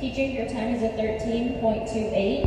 Teaching your time is a 13.28.